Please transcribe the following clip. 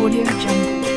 Audio Jungle.